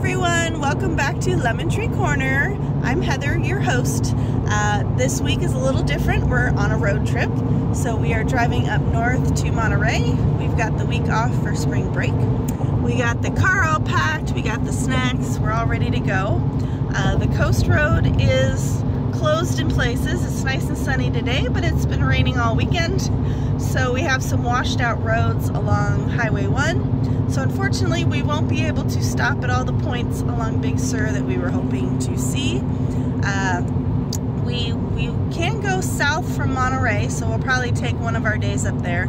everyone, welcome back to Lemon Tree Corner. I'm Heather, your host. Uh, this week is a little different. We're on a road trip, so we are driving up north to Monterey. We've got the week off for spring break. We got the car all packed, we got the snacks, we're all ready to go. Uh, the coast road is closed in places. It's nice and sunny today, but it's been raining all weekend. So we have some washed out roads along Highway 1. So unfortunately, we won't be able to stop at all the points along Big Sur that we were hoping to see. Uh, we, we can go south from Monterey, so we'll probably take one of our days up there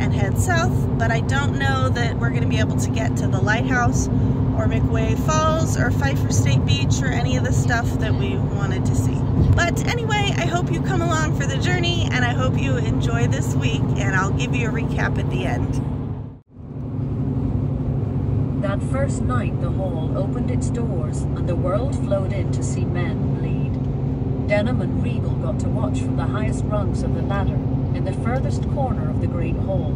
and head south, but I don't know that we're going to be able to get to the lighthouse or McWay Falls or Pfeiffer State Beach or any of the stuff that we wanted to see. But anyway, I hope you come along for the journey and I hope you enjoy this week and I'll give you a recap at the end. That first night the hall opened its doors and the world flowed in to see men bleed. Denham and Regal got to watch from the highest rungs of the ladder in the furthest corner of the great hall.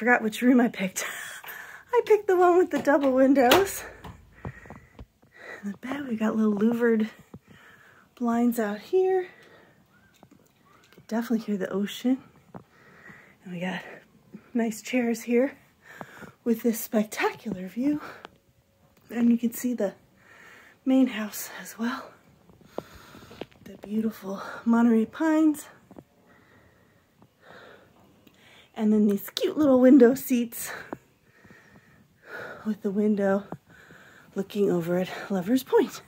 Forgot which room I picked. I picked the one with the double windows. In the bed, we got little louvered blinds out here. Definitely hear the ocean. And we got nice chairs here with this spectacular view. And you can see the main house as well. The beautiful Monterey Pines. And then these cute little window seats with the window looking over at Lover's Point,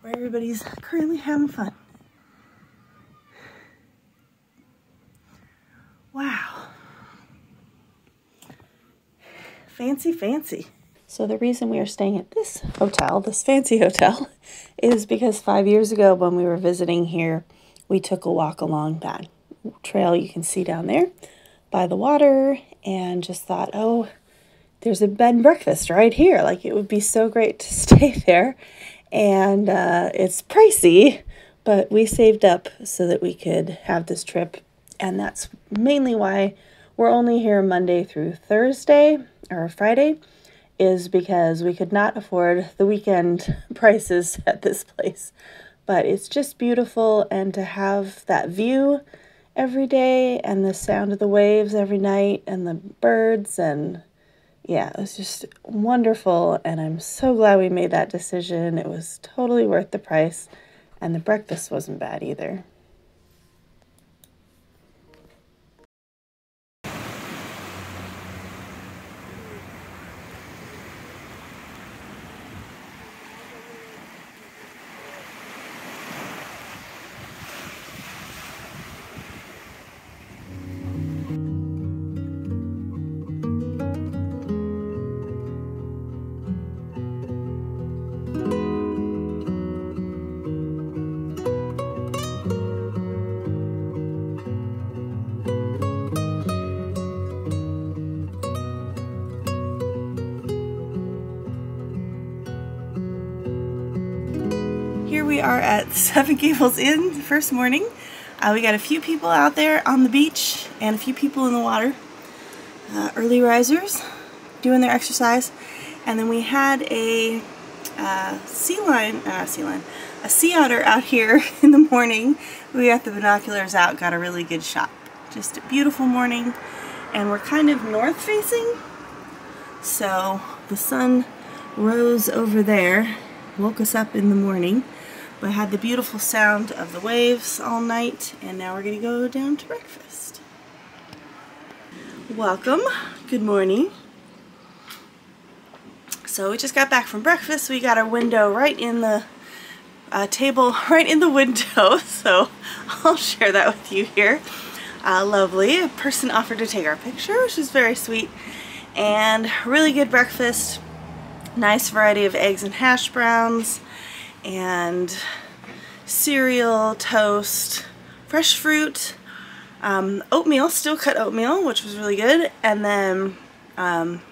where everybody's currently having fun. Wow. Fancy, fancy. So the reason we are staying at this hotel, this fancy hotel, is because five years ago when we were visiting here, we took a walk along that trail you can see down there by the water and just thought, oh, there's a bed and breakfast right here. Like it would be so great to stay there. And uh, it's pricey, but we saved up so that we could have this trip. And that's mainly why we're only here Monday through Thursday or Friday is because we could not afford the weekend prices at this place. But it's just beautiful, and to have that view every day and the sound of the waves every night and the birds and yeah, it was just wonderful. And I'm so glad we made that decision. It was totally worth the price, and the breakfast wasn't bad either. Seven Gables Inn, first morning. Uh, we got a few people out there on the beach and a few people in the water. Uh, early risers doing their exercise. And then we had a a sea lion, uh, sea lion, a sea otter out here in the morning. We got the binoculars out, got a really good shot. Just a beautiful morning, and we're kind of north facing, so the sun rose over there, woke us up in the morning, but had the beautiful sound of the waves all night, and now we're gonna go down to breakfast. Welcome, good morning. So we just got back from breakfast. We got our window right in the uh, table, right in the window. So I'll share that with you here. Uh, lovely. A person offered to take our picture, which is very sweet. And really good breakfast. Nice variety of eggs and hash browns. And cereal, toast, fresh fruit, um, oatmeal, still cut oatmeal, which was really good. And then um,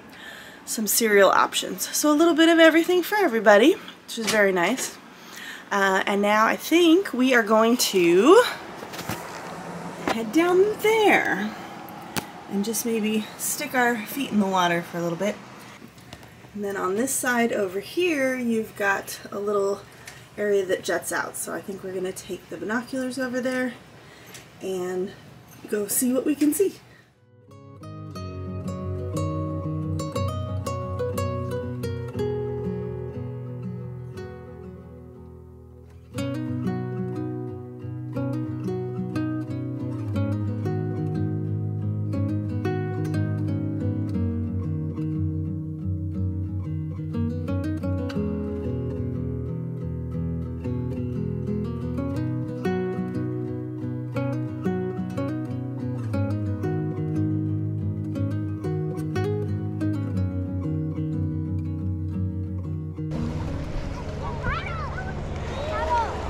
some cereal options. So a little bit of everything for everybody, which is very nice. Uh, and now I think we are going to head down there and just maybe stick our feet in the water for a little bit. And then on this side over here, you've got a little area that juts out. So I think we're going to take the binoculars over there and go see what we can see.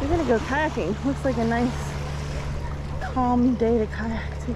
We're gonna go kayaking. Looks like a nice, calm day to kayak too.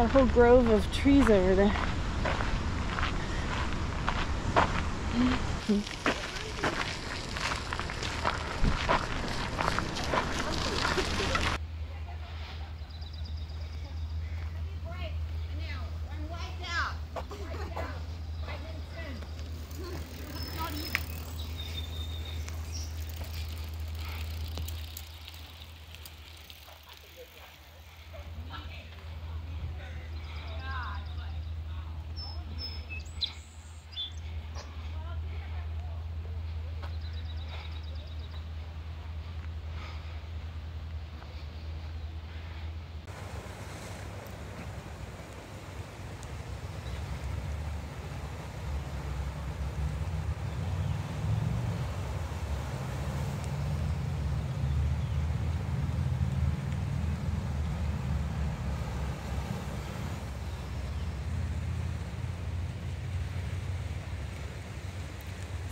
Got a whole grove of trees over there.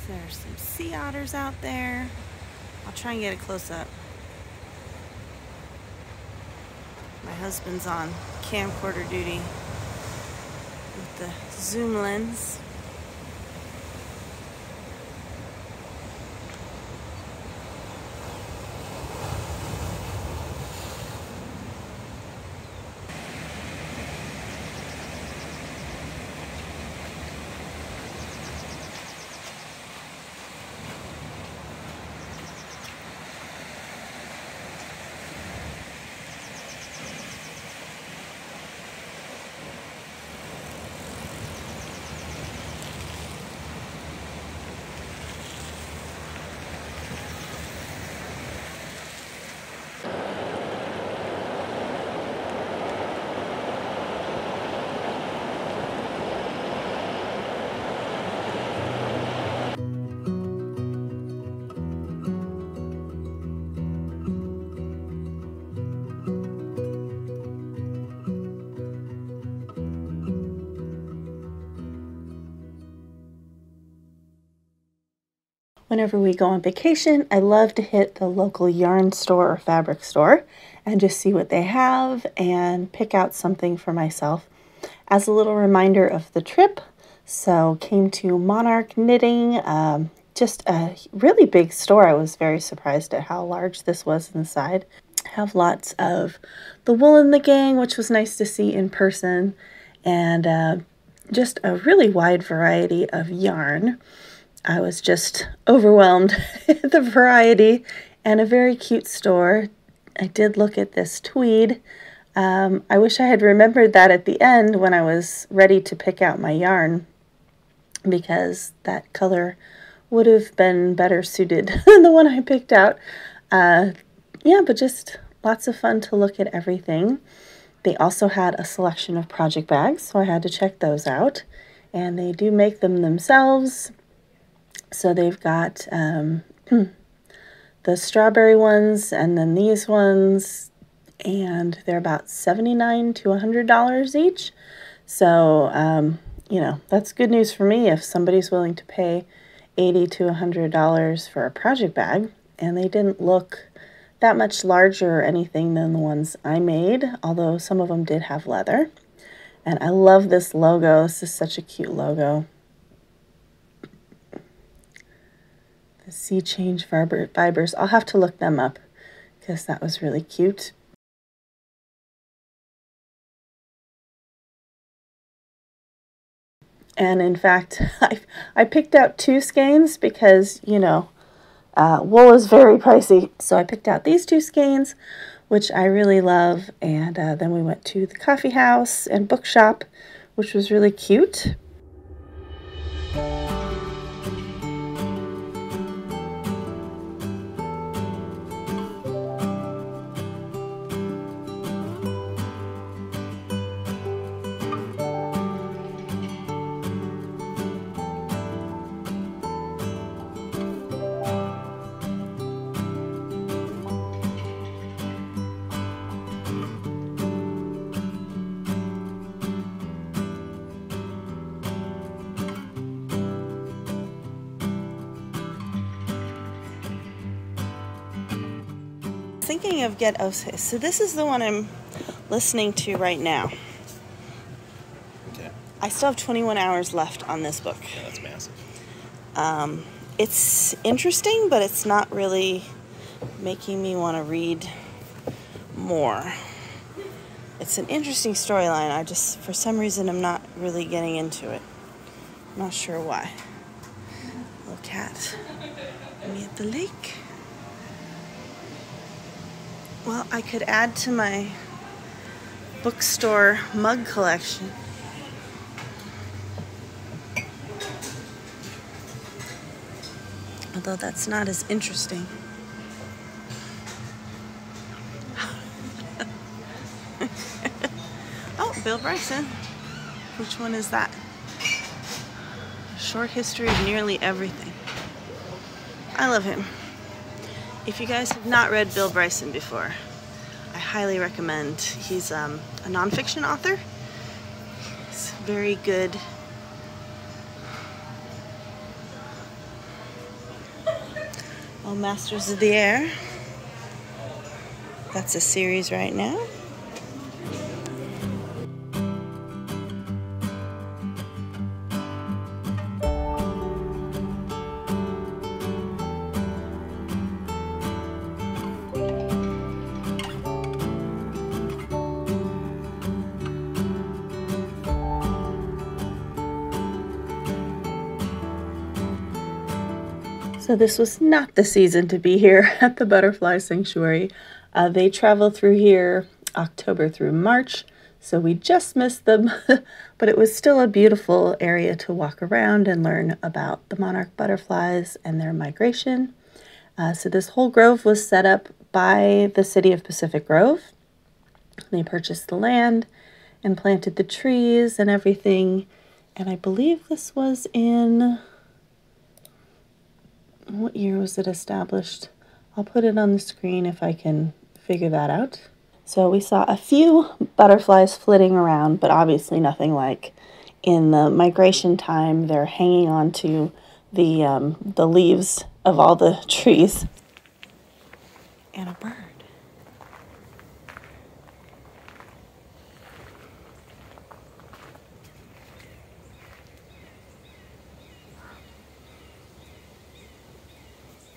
There's some sea otters out there. I'll try and get a close up. My husband's on camcorder duty with the zoom lens. Whenever we go on vacation, I love to hit the local yarn store or fabric store and just see what they have and pick out something for myself as a little reminder of the trip. So, came to Monarch Knitting, um, just a really big store. I was very surprised at how large this was inside. Have lots of the Wool and the Gang, which was nice to see in person, and uh, just a really wide variety of yarn. I was just overwhelmed at the variety and a very cute store. I did look at this tweed. Um, I wish I had remembered that at the end when I was ready to pick out my yarn because that color would have been better suited than the one I picked out. Uh, yeah, but just lots of fun to look at everything. They also had a selection of project bags, so I had to check those out. And they do make them themselves. So they've got um, the strawberry ones and then these ones, and they're about 79 to $100 each. So, um, you know, that's good news for me if somebody's willing to pay 80 to $100 for a project bag. And they didn't look that much larger or anything than the ones I made, although some of them did have leather. And I love this logo. This is such a cute logo. Sea Change fibers. I'll have to look them up because that was really cute. And in fact, I, I picked out two skeins because, you know, uh, wool is very pricey. So I picked out these two skeins, which I really love. And uh, then we went to the coffee house and bookshop, which was really cute. Get Ose. So this is the one I'm listening to right now. Okay. I still have 21 hours left on this book. Yeah, that's massive. Um, it's interesting, but it's not really making me want to read more. It's an interesting storyline. I just, for some reason, I'm not really getting into it. I'm not sure why. Little cat. Me at the lake. Well, I could add to my bookstore mug collection. Although that's not as interesting. oh, Bill Bryson. Which one is that? Short history of nearly everything. I love him. If you guys have not read Bill Bryson before, I highly recommend. He's um, a nonfiction author. He's very good. Oh, Masters of the Air. That's a series right now. So this was not the season to be here at the Butterfly Sanctuary. Uh, they travel through here October through March, so we just missed them, but it was still a beautiful area to walk around and learn about the monarch butterflies and their migration. Uh, so this whole grove was set up by the city of Pacific Grove. They purchased the land and planted the trees and everything. And I believe this was in what year was it established? I'll put it on the screen if I can figure that out. So we saw a few butterflies flitting around, but obviously nothing like in the migration time. They're hanging on to the, um, the leaves of all the trees. And a bird.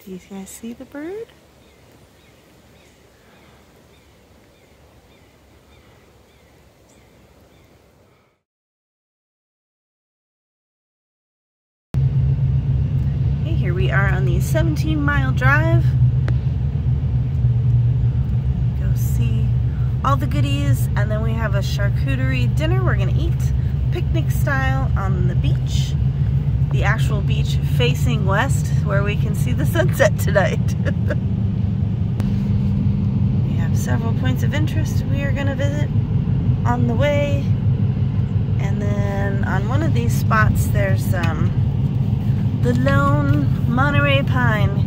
Do you guys see the bird? Hey, here we are on the 17 mile drive. Go see all the goodies and then we have a charcuterie dinner we're gonna eat picnic style on the beach the actual beach facing west where we can see the sunset tonight. we have several points of interest we are going to visit on the way. And then on one of these spots there's um, the lone Monterey pine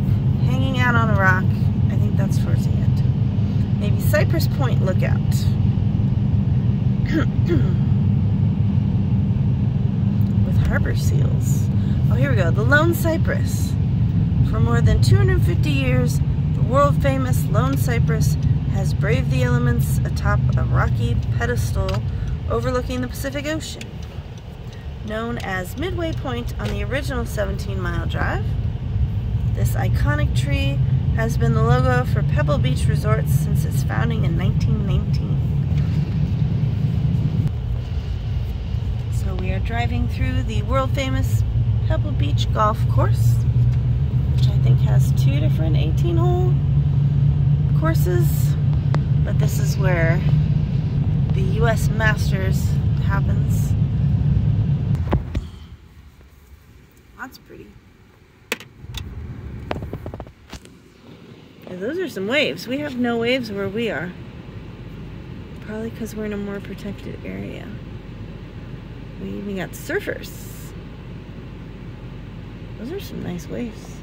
hanging out on a rock. I think that's towards the end. Maybe Cypress Point lookout. With harbor seals. Oh, here we go. The Lone Cypress. For more than 250 years, the world famous Lone Cypress has braved the elements atop a rocky pedestal overlooking the Pacific Ocean. Known as Midway Point on the original 17 mile drive, this iconic tree has been the logo for Pebble Beach Resorts since its founding in 1919. So we are driving through the world famous Pebble Beach Golf Course, which I think has two different 18 hole courses. But this is where the U.S. Masters happens. That's pretty. Yeah, those are some waves. We have no waves where we are. Probably because we're in a more protected area. We even got surfers. Those are some nice waves.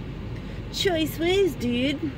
Choice waves, dude.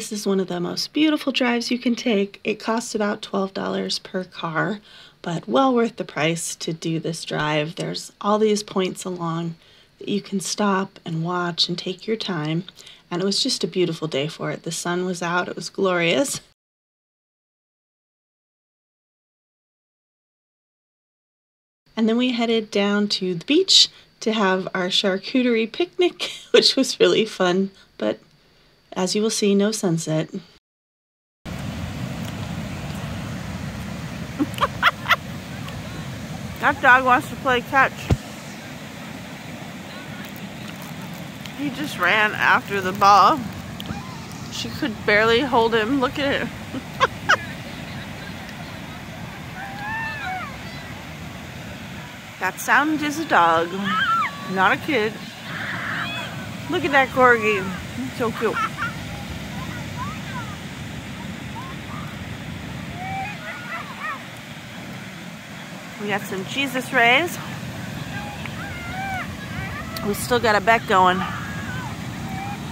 This is one of the most beautiful drives you can take. It costs about $12 per car, but well worth the price to do this drive. There's all these points along that you can stop and watch and take your time. And it was just a beautiful day for it. The sun was out, it was glorious. And then we headed down to the beach to have our charcuterie picnic, which was really fun, but as you will see, no sunset. that dog wants to play catch. He just ran after the ball. She could barely hold him. Look at it. that sound is a dog not a kid. Look at that corgi. so cute. We got some Jesus rays. We still got a bet going.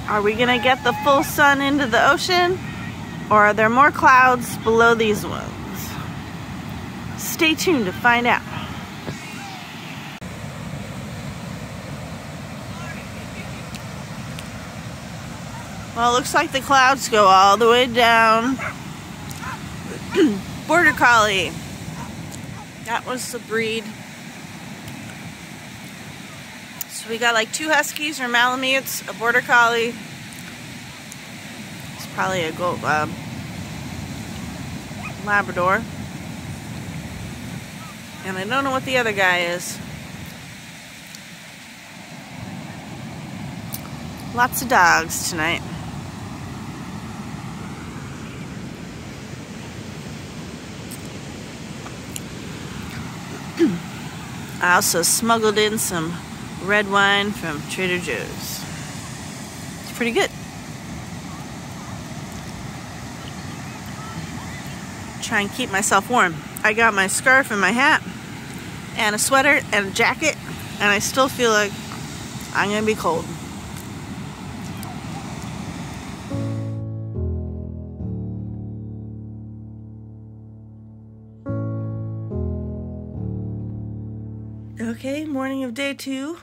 Are we gonna get the full sun into the ocean? Or are there more clouds below these ones? Stay tuned to find out. Well, it looks like the clouds go all the way down. Border Collie. That was the breed. So we got like two Huskies or Malamutes, a Border Collie. It's probably a gold, uh, Labrador. And I don't know what the other guy is. Lots of dogs tonight. I also smuggled in some red wine from Trader Joe's. It's pretty good. Try and keep myself warm. I got my scarf and my hat and a sweater and a jacket and I still feel like I'm gonna be cold. Morning of day two.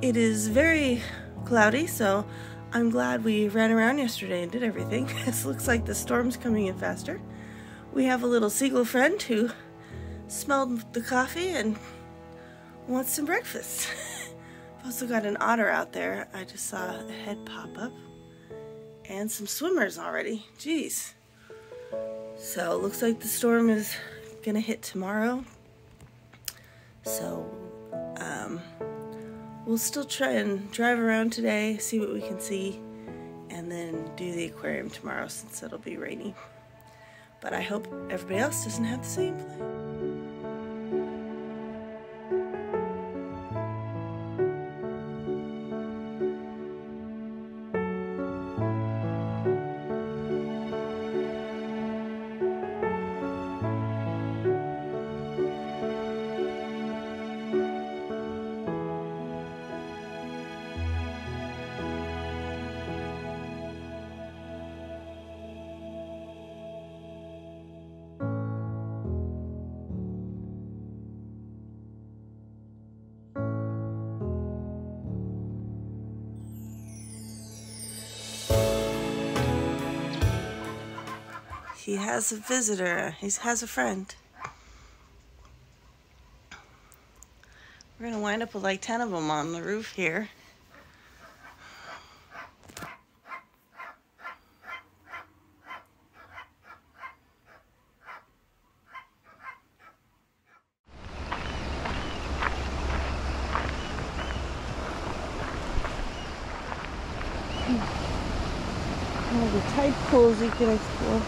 It is very cloudy, so I'm glad we ran around yesterday and did everything. this looks like the storm's coming in faster. We have a little seagull friend who smelled the coffee and wants some breakfast. I've also got an otter out there. I just saw a head pop up. And some swimmers already. Jeez. So it looks like the storm is gonna hit tomorrow. So um, we'll still try and drive around today, see what we can see, and then do the aquarium tomorrow since it'll be rainy. But I hope everybody else doesn't have the same plan. Has a visitor. He has a friend. We're going to wind up with like 10 of them on the roof here. Tide pools you can explore.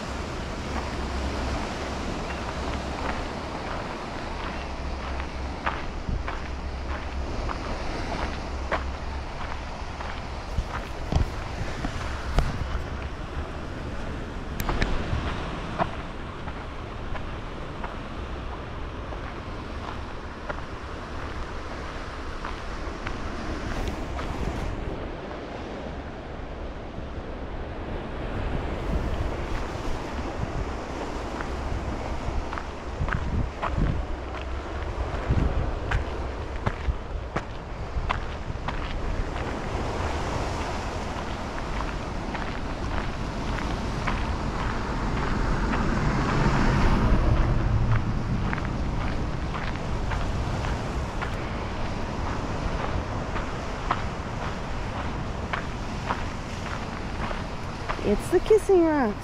It's the Kissing Rocks.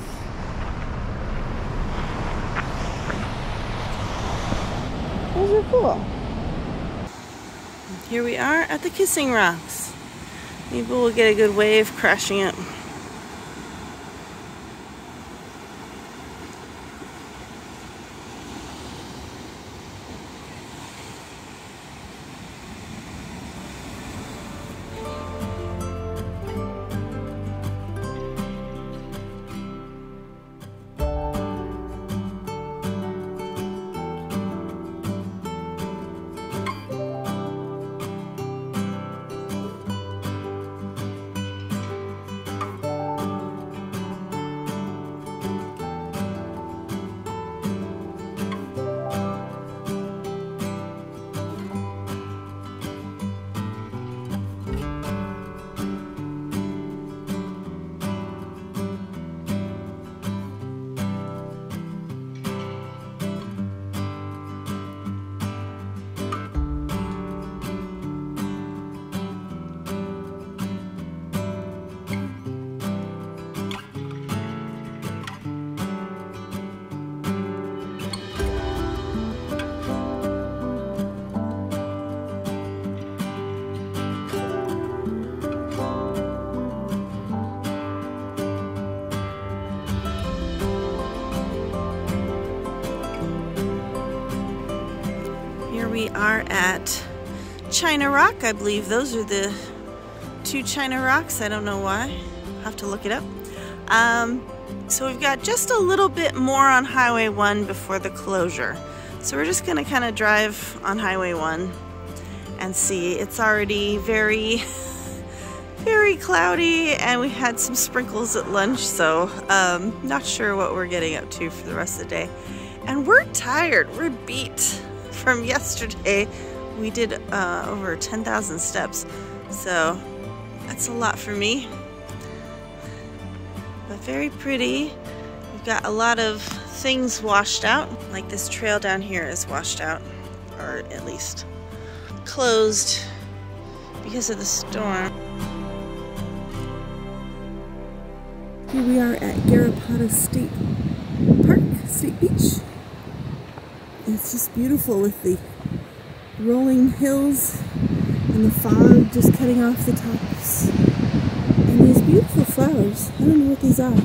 Those are cool. Here we are at the Kissing Rocks. Maybe we'll get a good wave crashing it. Are at China Rock. I believe those are the two China Rocks. I don't know why. I'll have to look it up. Um, so we've got just a little bit more on Highway 1 before the closure. So we're just gonna kind of drive on Highway 1 and see. It's already very, very cloudy and we had some sprinkles at lunch, so um, not sure what we're getting up to for the rest of the day. And we're tired, we're beat from yesterday. We did uh, over 10,000 steps, so that's a lot for me. But very pretty. We've got a lot of things washed out, like this trail down here is washed out, or at least closed because of the storm. Here we are at Garrapata State Park, State Beach. It's just beautiful with the rolling hills and the fog just cutting off the tops. And these beautiful flowers. I don't know what these are.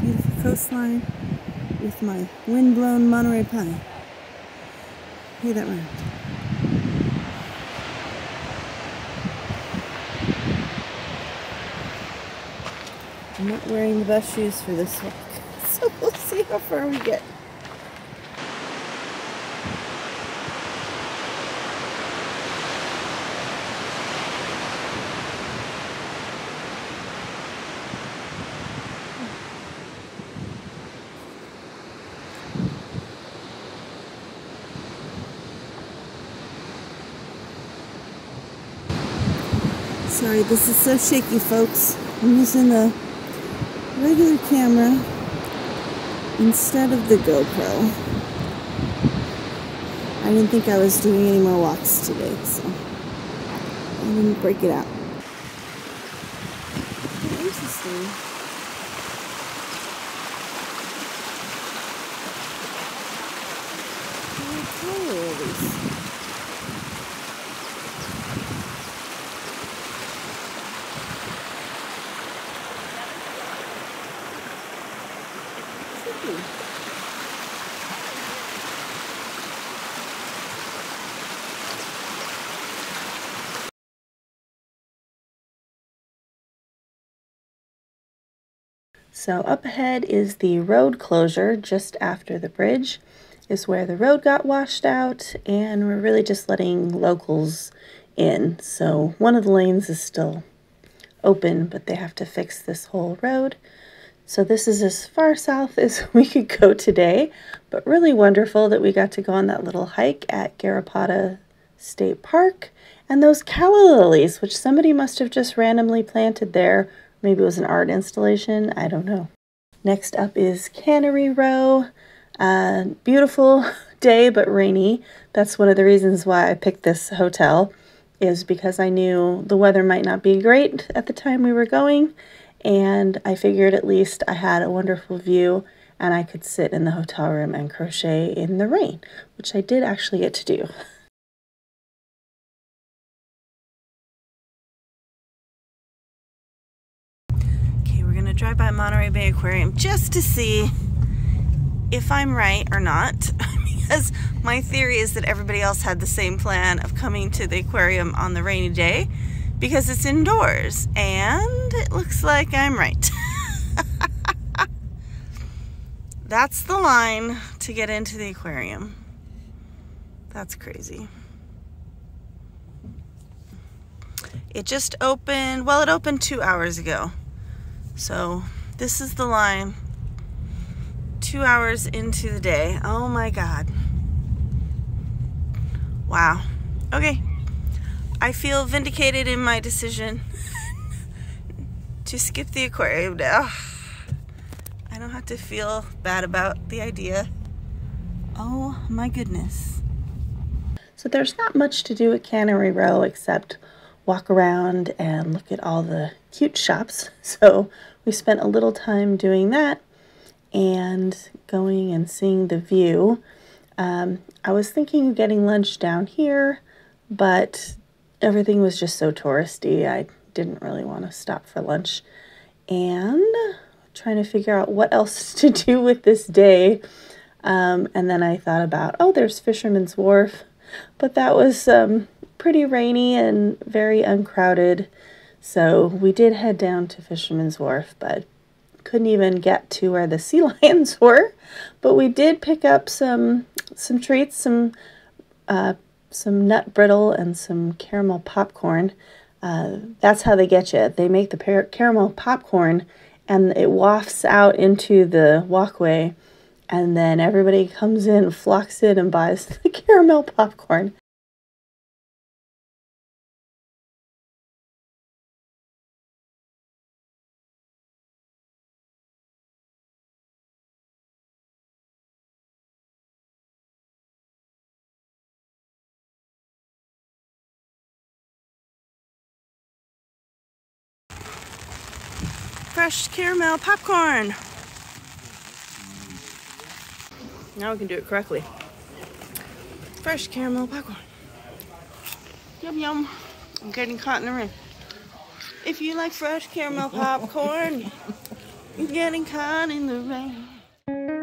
Beautiful coastline with my windblown Monterey pine. Hear that rhymed. I'm not wearing the best shoes for this walk, so we'll see how far we get. Sorry, this is so shaky, folks. I'm using the regular camera instead of the GoPro. I didn't think I was doing any more walks today, so I didn't break it out. Interesting. What color are these? Tricky. So up ahead is the road closure just after the bridge is where the road got washed out and we're really just letting locals in. So one of the lanes is still open, but they have to fix this whole road. So this is as far south as we could go today, but really wonderful that we got to go on that little hike at Garrapata State Park. And those calla lilies, which somebody must have just randomly planted there. Maybe it was an art installation, I don't know. Next up is Cannery Row. Uh, beautiful day, but rainy. That's one of the reasons why I picked this hotel, is because I knew the weather might not be great at the time we were going and I figured at least I had a wonderful view and I could sit in the hotel room and crochet in the rain, which I did actually get to do. gonna drive by Monterey Bay Aquarium just to see if I'm right or not, because my theory is that everybody else had the same plan of coming to the aquarium on the rainy day because it's indoors, and it looks like I'm right. That's the line to get into the aquarium. That's crazy. It just opened, well, it opened two hours ago. So this is the line two hours into the day. Oh my God. Wow. Okay. I feel vindicated in my decision to skip the aquarium now. I don't have to feel bad about the idea. Oh my goodness. So there's not much to do at Cannery Row except walk around and look at all the cute shops. So we spent a little time doing that and going and seeing the view. Um, I was thinking of getting lunch down here, but everything was just so touristy. I didn't really want to stop for lunch. And trying to figure out what else to do with this day. Um, and then I thought about, oh, there's Fisherman's Wharf. But that was um, pretty rainy and very uncrowded. So we did head down to Fisherman's Wharf, but couldn't even get to where the sea lions were. But we did pick up some some treats, some uh, some nut brittle and some caramel popcorn. Uh, that's how they get you. They make the caramel popcorn and it wafts out into the walkway and then everybody comes in, flocks in and buys the caramel popcorn. Fresh caramel popcorn. Now we can do it correctly. Fresh caramel popcorn. Yum yum. I'm getting caught in the rain. If you like fresh caramel popcorn, you're getting caught in the rain.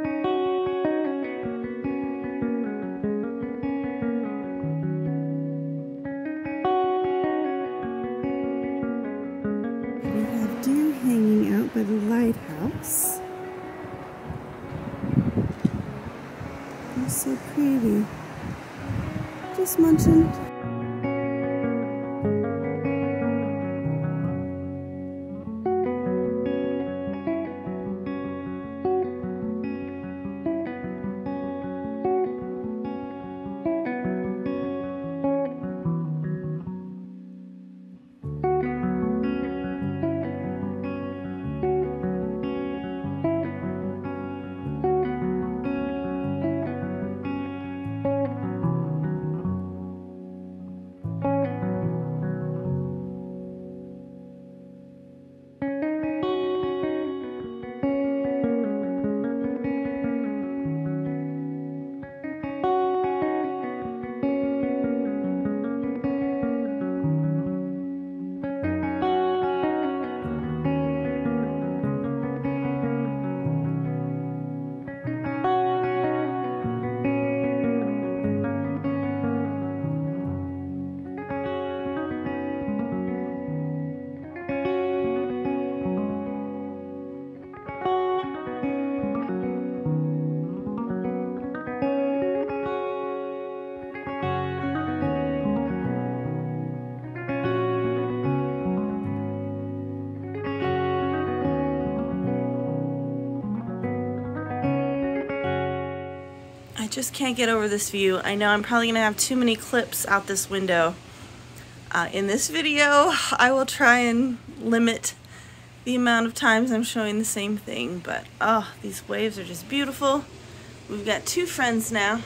Just just can't get over this view. I know I'm probably to have too many clips out this window. Uh, in this video, I will try and limit the amount of times I'm showing the same thing, but oh, these waves are just beautiful. We've got two friends now.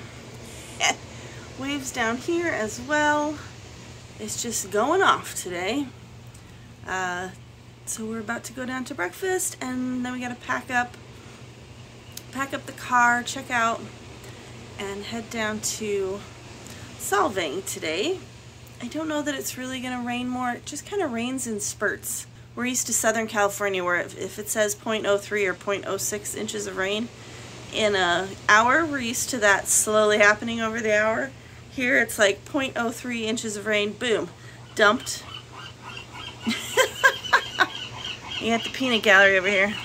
waves down here as well. It's just going off today. Uh, so we're about to go down to breakfast and then we gotta pack up pack up the car, check out and head down to Solvang today. I don't know that it's really going to rain more. It just kind of rains in spurts. We're used to Southern California where if it says 0.03 or 0.06 inches of rain in an hour, we're used to that slowly happening over the hour. Here it's like 0.03 inches of rain, boom, dumped. you got the peanut gallery over here.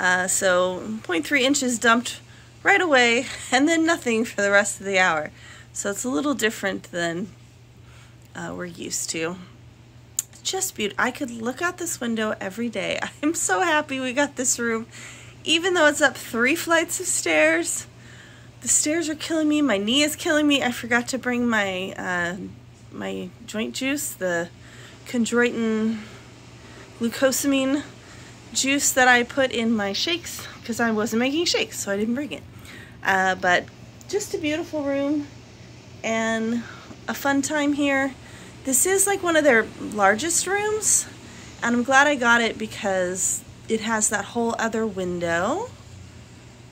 Uh, so 0.3 inches dumped right away and then nothing for the rest of the hour. So it's a little different than uh, we're used to. Just beautiful. I could look out this window every day. I'm so happy we got this room. Even though it's up three flights of stairs, the stairs are killing me. My knee is killing me. I forgot to bring my uh, my joint juice, the chondroitin glucosamine juice that I put in my shakes because I wasn't making shakes, so I didn't bring it. Uh, but just a beautiful room and a fun time here. This is like one of their largest rooms, and I'm glad I got it because it has that whole other window.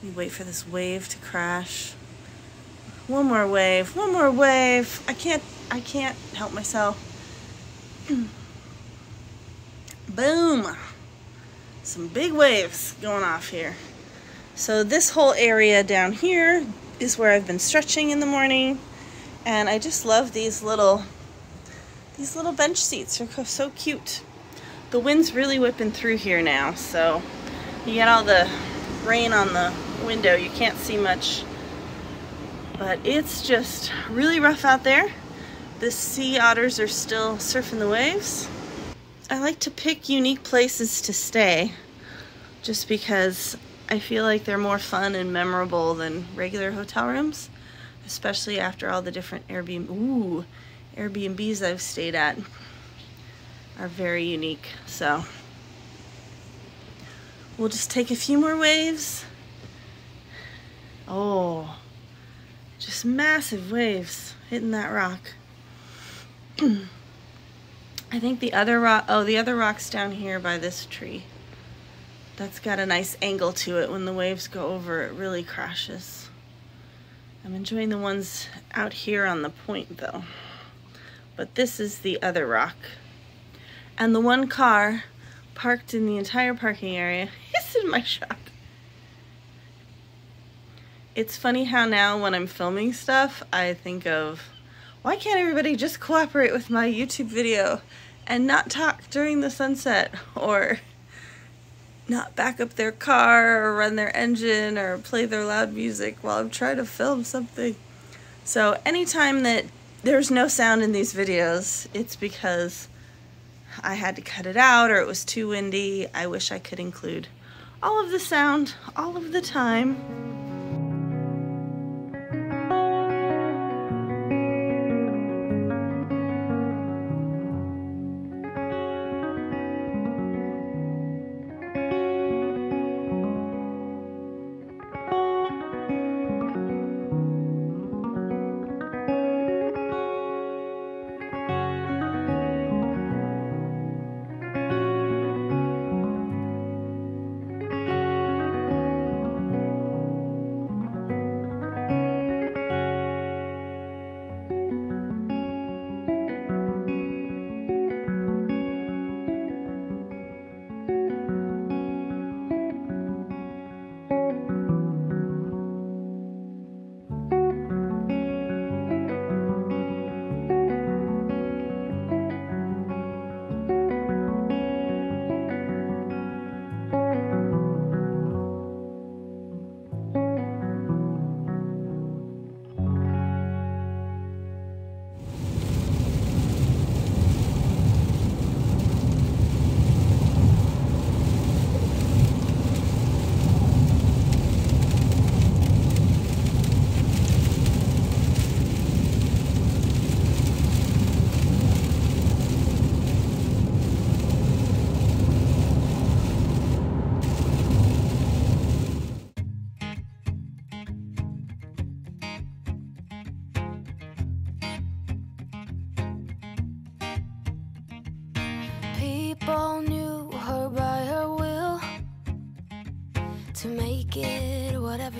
We wait for this wave to crash. One more wave, one more wave. I can't, I can't help myself. Boom. Some big waves going off here. So this whole area down here is where I've been stretching in the morning. And I just love these little, these little bench seats. They're so cute. The wind's really whipping through here now. So you get all the rain on the window. You can't see much. But it's just really rough out there. The sea otters are still surfing the waves. I like to pick unique places to stay just because I feel like they're more fun and memorable than regular hotel rooms, especially after all the different Airbnb ooh, Airbnbs I've stayed at are very unique. So we'll just take a few more waves. Oh, just massive waves hitting that rock. I think the other rock, oh, the other rock's down here by this tree. That's got a nice angle to it. When the waves go over, it really crashes. I'm enjoying the ones out here on the point though. But this is the other rock. And the one car parked in the entire parking area is in my shop. It's funny how now when I'm filming stuff, I think of, why can't everybody just cooperate with my YouTube video and not talk during the sunset or not back up their car or run their engine or play their loud music while I'm trying to film something. So anytime that there's no sound in these videos, it's because I had to cut it out or it was too windy. I wish I could include all of the sound all of the time.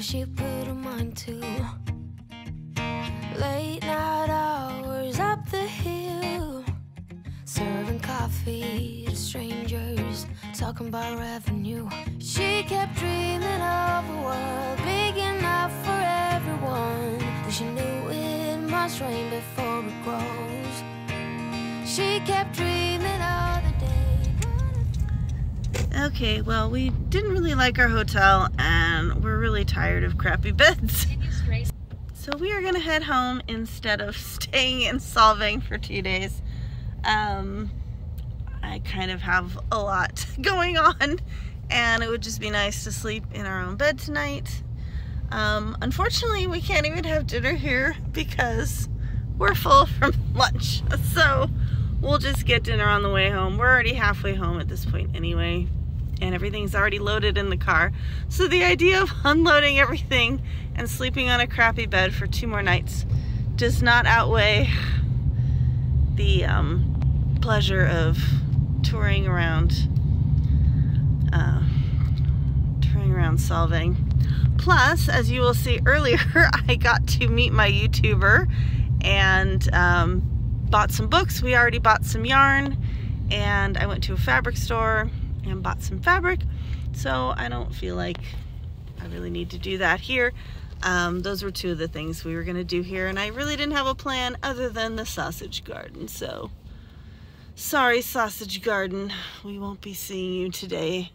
She put her mind to. Late night hours up the hill, serving coffee to strangers, talking about revenue. She kept dreaming of a world big enough for everyone, but she knew it must rain before it grows. She kept dreaming of. Okay, well, we didn't really like our hotel and we're really tired of crappy beds. So we are gonna head home instead of staying in Solvang for two days. Um, I kind of have a lot going on and it would just be nice to sleep in our own bed tonight. Um, unfortunately, we can't even have dinner here because we're full from lunch. So we'll just get dinner on the way home. We're already halfway home at this point anyway, and everything's already loaded in the car. So the idea of unloading everything and sleeping on a crappy bed for two more nights does not outweigh the um, pleasure of touring around uh, touring around Solvang. Plus, as you will see earlier, I got to meet my YouTuber and um, bought some books. We already bought some yarn and I went to a fabric store and bought some fabric. So I don't feel like I really need to do that here. Um, those were two of the things we were gonna do here and I really didn't have a plan other than the sausage garden. So sorry sausage garden, we won't be seeing you today.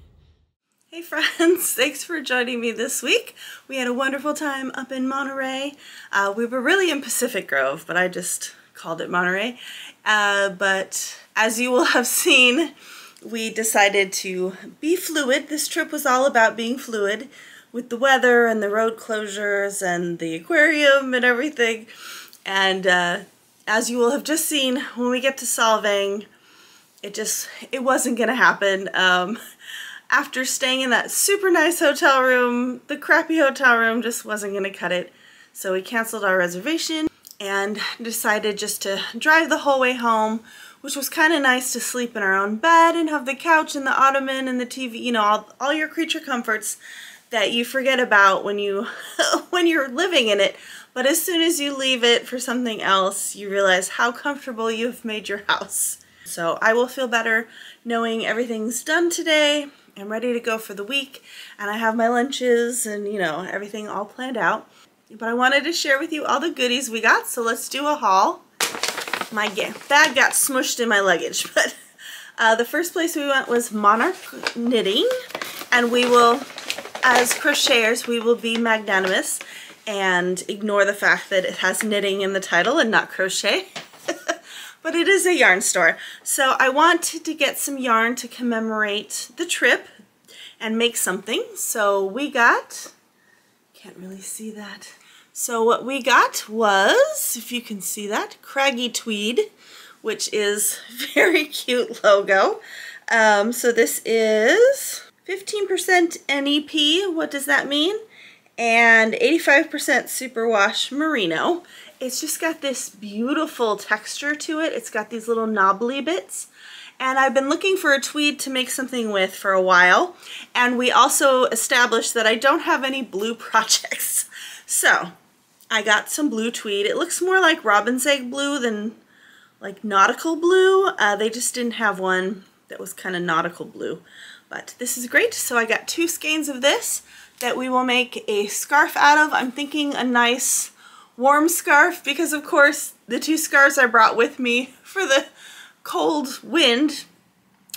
Hey friends, thanks for joining me this week. We had a wonderful time up in Monterey. Uh, we were really in Pacific Grove, but I just called it Monterey. Uh, but as you will have seen, we decided to be fluid. This trip was all about being fluid with the weather and the road closures and the aquarium and everything. And uh, as you will have just seen, when we get to Solvang, it just, it wasn't going to happen. Um, after staying in that super nice hotel room, the crappy hotel room just wasn't going to cut it. So we canceled our reservation and decided just to drive the whole way home, which was kind of nice to sleep in our own bed and have the couch and the ottoman and the TV, you know, all, all your creature comforts that you forget about when you when you're living in it. But as soon as you leave it for something else, you realize how comfortable you've made your house. So I will feel better knowing everything's done today. I'm ready to go for the week and I have my lunches and you know everything all planned out. But I wanted to share with you all the goodies we got, so let's do a haul. My bag got smushed in my luggage, but uh, the first place we went was Monarch Knitting, and we will, as crocheters, we will be magnanimous and ignore the fact that it has knitting in the title and not crochet. but it is a yarn store. So I wanted to get some yarn to commemorate the trip and make something. So we got, can't really see that, so what we got was, if you can see that, Craggy Tweed, which is very cute logo. Um, so this is 15% NEP, what does that mean? And 85% superwash merino. It's just got this beautiful texture to it. It's got these little knobbly bits. And I've been looking for a tweed to make something with for a while. And we also established that I don't have any blue projects. So I got some blue tweed. It looks more like robin's egg blue than like nautical blue. Uh, they just didn't have one that was kind of nautical blue. But this is great. So I got two skeins of this that we will make a scarf out of. I'm thinking a nice warm scarf because of course the two scarves I brought with me for the cold wind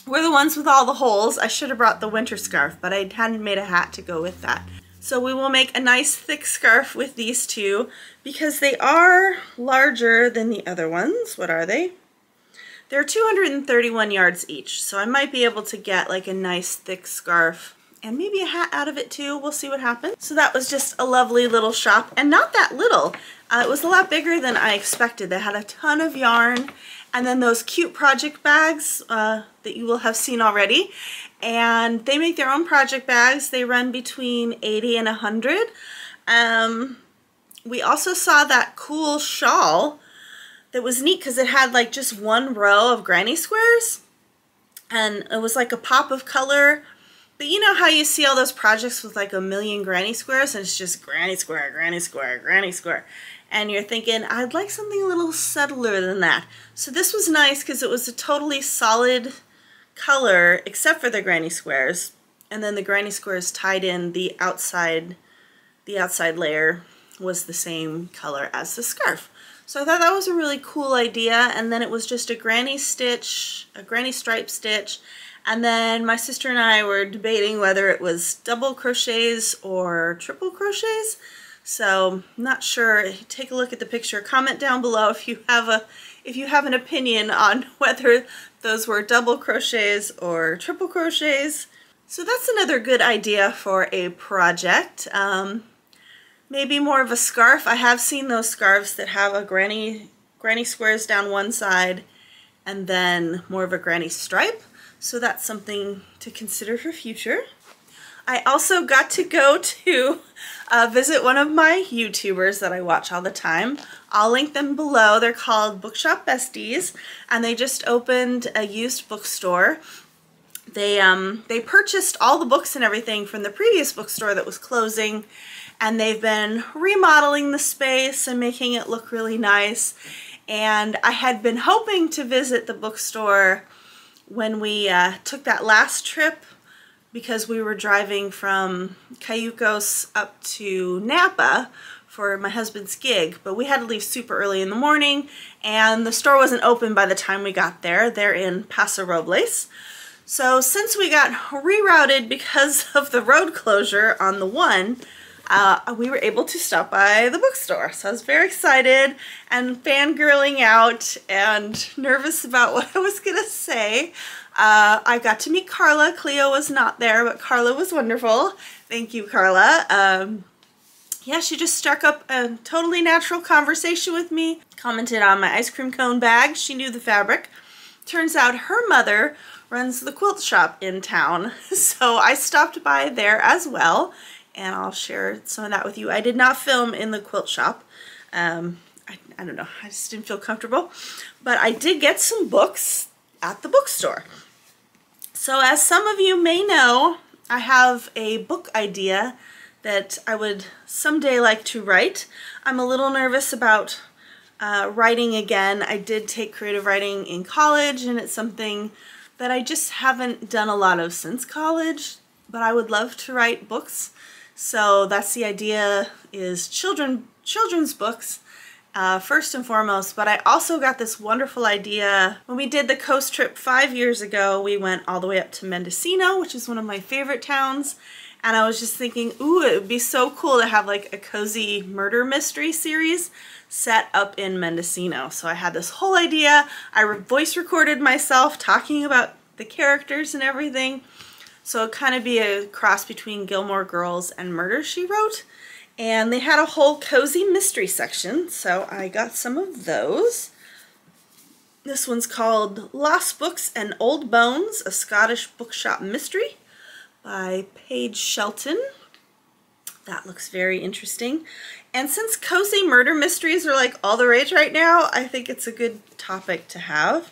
were the ones with all the holes. I should have brought the winter scarf, but I hadn't made a hat to go with that. So we will make a nice thick scarf with these two because they are larger than the other ones. What are they? They're 231 yards each, so I might be able to get like a nice thick scarf and maybe a hat out of it too. We'll see what happens. So that was just a lovely little shop and not that little. Uh, it was a lot bigger than I expected. They had a ton of yarn and then those cute project bags uh, that you will have seen already and they make their own project bags. They run between 80 and 100. Um, we also saw that cool shawl that was neat because it had like just one row of granny squares and it was like a pop of color. But you know how you see all those projects with like a million granny squares and it's just granny square, granny square, granny square. And you're thinking, I'd like something a little subtler than that. So this was nice because it was a totally solid color except for the granny squares. And then the granny squares tied in the outside the outside layer was the same color as the scarf. So I thought that was a really cool idea. And then it was just a granny stitch a granny stripe stitch. And then my sister and I were debating whether it was double crochets or triple crochets. So not sure. Take a look at the picture. Comment down below if you have a if you have an opinion on whether those were double crochets or triple crochets. So that's another good idea for a project. Um, maybe more of a scarf. I have seen those scarves that have a granny, granny squares down one side and then more of a granny stripe. So that's something to consider for future. I also got to go to uh, visit one of my YouTubers that I watch all the time. I'll link them below. They're called Bookshop Besties, and they just opened a used bookstore. They, um, they purchased all the books and everything from the previous bookstore that was closing, and they've been remodeling the space and making it look really nice. And I had been hoping to visit the bookstore when we uh, took that last trip because we were driving from Cayucos up to Napa for my husband's gig, but we had to leave super early in the morning and the store wasn't open by the time we got there. They're in Paso Robles. So since we got rerouted because of the road closure on the one, uh, we were able to stop by the bookstore. So I was very excited and fangirling out and nervous about what I was to say. Uh, I got to meet Carla. Cleo was not there, but Carla was wonderful. Thank you, Carla. Um, yeah, she just struck up a totally natural conversation with me, commented on my ice cream cone bag. She knew the fabric. Turns out her mother runs the quilt shop in town, so I stopped by there as well, and I'll share some of that with you. I did not film in the quilt shop. Um, I, I don't know, I just didn't feel comfortable, but I did get some books at the bookstore. So as some of you may know, I have a book idea that I would someday like to write. I'm a little nervous about uh, writing again. I did take creative writing in college and it's something that I just haven't done a lot of since college, but I would love to write books. So that's the idea is children children's books uh, first and foremost, but I also got this wonderful idea. When we did the coast trip five years ago, we went all the way up to Mendocino, which is one of my favorite towns, and I was just thinking, ooh, it would be so cool to have like a cozy murder mystery series set up in Mendocino. So I had this whole idea. I voice recorded myself talking about the characters and everything. So it kind of be a cross between Gilmore Girls and Murder, She Wrote. And they had a whole cozy mystery section, so I got some of those. This one's called Lost Books and Old Bones, a Scottish bookshop mystery by Paige Shelton. That looks very interesting. And since cozy murder mysteries are like all the rage right now, I think it's a good topic to have.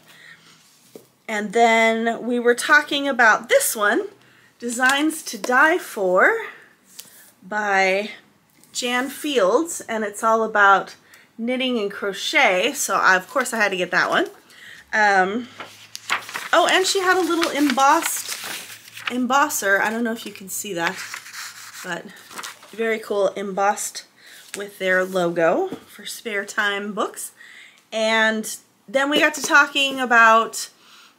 And then we were talking about this one, Designs to Die For by Jan Fields, and it's all about knitting and crochet, so I, of course I had to get that one. Um, oh, and she had a little embossed embosser. I don't know if you can see that, but very cool embossed with their logo for spare time books. And then we got to talking about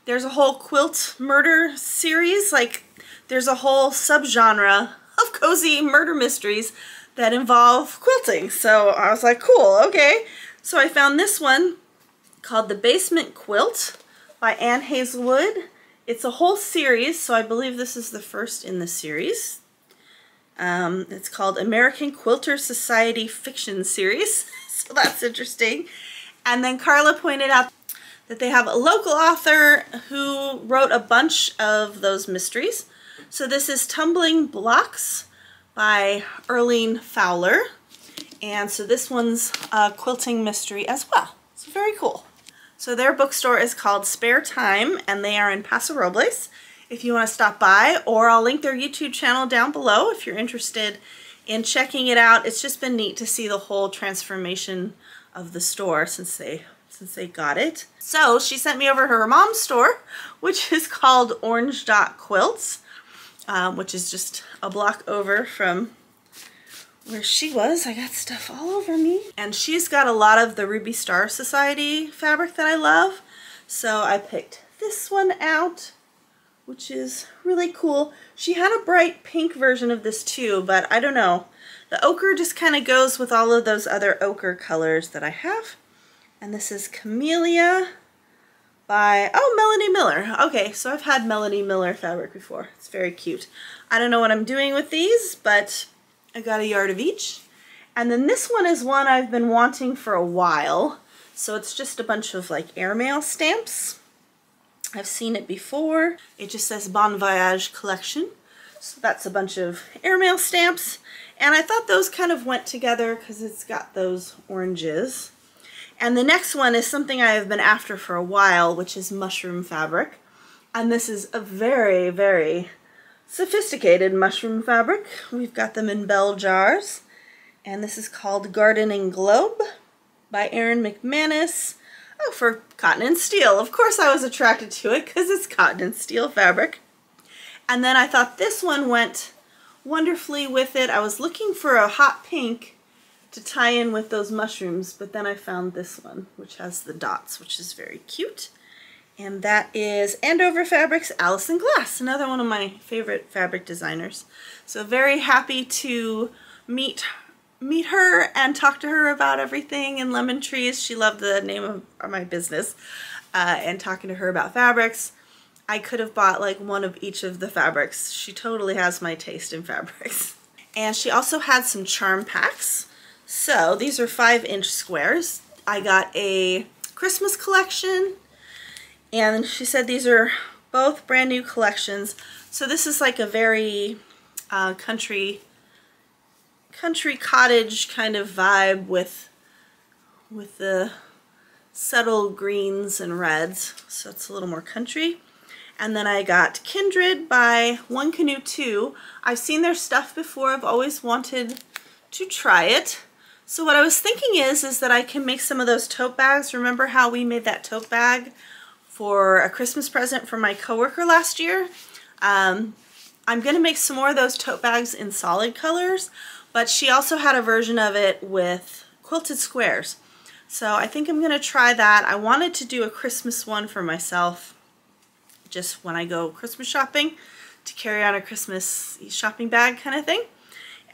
there's a whole quilt murder series, like there's a whole subgenre of cozy murder mysteries that involve quilting. So I was like, cool, okay. So I found this one called The Basement Quilt by Ann Hazelwood. It's a whole series, so I believe this is the first in the series. Um, it's called American Quilter Society Fiction Series, so that's interesting. And then Carla pointed out that they have a local author who wrote a bunch of those mysteries. So this is Tumbling Blocks by Earlene Fowler. And so this one's a quilting mystery as well. It's very cool. So their bookstore is called Spare Time and they are in Paso Robles if you want to stop by or I'll link their YouTube channel down below if you're interested in checking it out. It's just been neat to see the whole transformation of the store since they since they got it. So she sent me over to her mom's store, which is called Orange Dot Quilts um, which is just a block over from where she was. I got stuff all over me. And she's got a lot of the Ruby Star Society fabric that I love. So I picked this one out, which is really cool. She had a bright pink version of this too, but I don't know. The ochre just kind of goes with all of those other ochre colors that I have. And this is Camellia by, oh, Melody Miller. Okay, so I've had Melody Miller fabric before. It's very cute. I don't know what I'm doing with these, but I got a yard of each. And then this one is one I've been wanting for a while. So it's just a bunch of like airmail stamps. I've seen it before. It just says Bon Voyage Collection. So that's a bunch of airmail stamps. And I thought those kind of went together because it's got those oranges. And the next one is something I have been after for a while, which is mushroom fabric. And this is a very, very sophisticated mushroom fabric. We've got them in bell jars. And this is called Gardening Globe by Erin McManus. Oh, for cotton and steel. Of course I was attracted to it because it's cotton and steel fabric. And then I thought this one went wonderfully with it. I was looking for a hot pink to tie in with those mushrooms, but then I found this one, which has the dots, which is very cute. And that is Andover Fabrics Alison Glass, another one of my favorite fabric designers. So very happy to meet meet her and talk to her about everything in Lemon Trees. She loved the name of my business uh, and talking to her about fabrics. I could have bought like one of each of the fabrics. She totally has my taste in fabrics. And she also had some charm packs. So these are five inch squares. I got a Christmas collection and she said these are both brand new collections. So this is like a very uh, country country cottage kind of vibe with with the subtle greens and reds. So it's a little more country. And then I got Kindred by One Canoe Two. I've seen their stuff before. I've always wanted to try it. So what I was thinking is, is that I can make some of those tote bags. Remember how we made that tote bag for a Christmas present for my coworker last year? Um, I'm going to make some more of those tote bags in solid colors, but she also had a version of it with quilted squares. So I think I'm going to try that. I wanted to do a Christmas one for myself just when I go Christmas shopping to carry on a Christmas shopping bag kind of thing.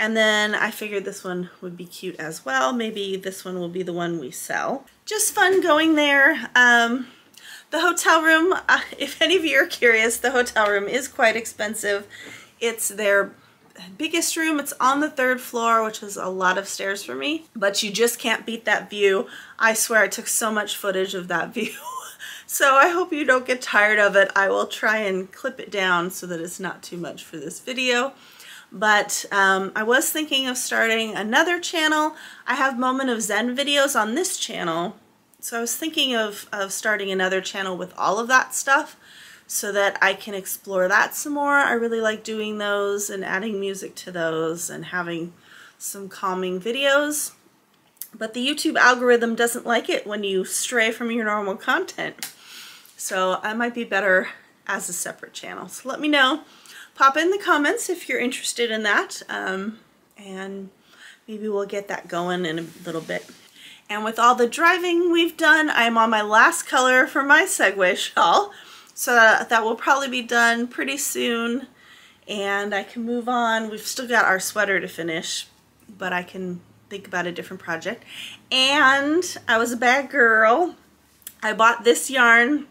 And then I figured this one would be cute as well. Maybe this one will be the one we sell. Just fun going there. Um, the hotel room, uh, if any of you are curious, the hotel room is quite expensive. It's their biggest room. It's on the third floor, which is a lot of stairs for me, but you just can't beat that view. I swear I took so much footage of that view. So I hope you don't get tired of it. I will try and clip it down so that it's not too much for this video. But um, I was thinking of starting another channel. I have Moment of Zen videos on this channel. So I was thinking of, of starting another channel with all of that stuff so that I can explore that some more. I really like doing those and adding music to those and having some calming videos. But the YouTube algorithm doesn't like it when you stray from your normal content. So I might be better as a separate channel. So let me know. Pop in the comments if you're interested in that. Um, and maybe we'll get that going in a little bit. And with all the driving we've done, I'm on my last color for my Segway shawl. So that, that will probably be done pretty soon. And I can move on. We've still got our sweater to finish, but I can think about a different project. And I was a bad girl. I bought this yarn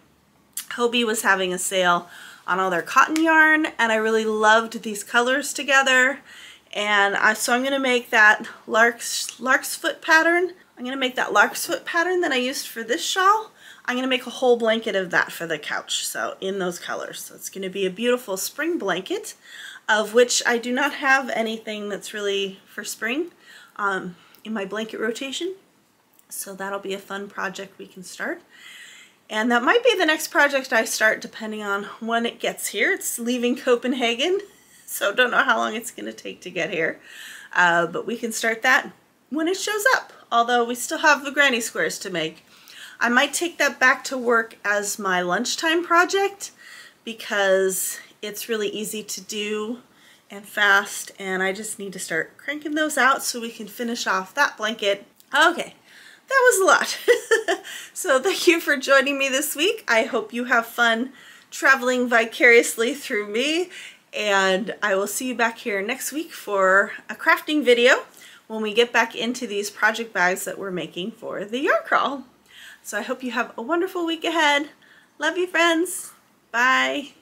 Hobbii was having a sale on all their cotton yarn and I really loved these colors together and I, so I'm going to make that lark's, lark's foot pattern. I'm going to make that lark's foot pattern that I used for this shawl. I'm going to make a whole blanket of that for the couch, so in those colors. So it's going to be a beautiful spring blanket, of which I do not have anything that's really for spring um, in my blanket rotation. So that'll be a fun project we can start. And that might be the next project I start depending on when it gets here. It's leaving Copenhagen, so don't know how long it's going to take to get here. Uh, but we can start that when it shows up, although we still have the granny squares to make. I might take that back to work as my lunchtime project because it's really easy to do and fast and I just need to start cranking those out so we can finish off that blanket. Okay, that was a lot. so thank you for joining me this week. I hope you have fun traveling vicariously through me and I will see you back here next week for a crafting video when we get back into these project bags that we're making for the yarn crawl. So I hope you have a wonderful week ahead. Love you friends. Bye.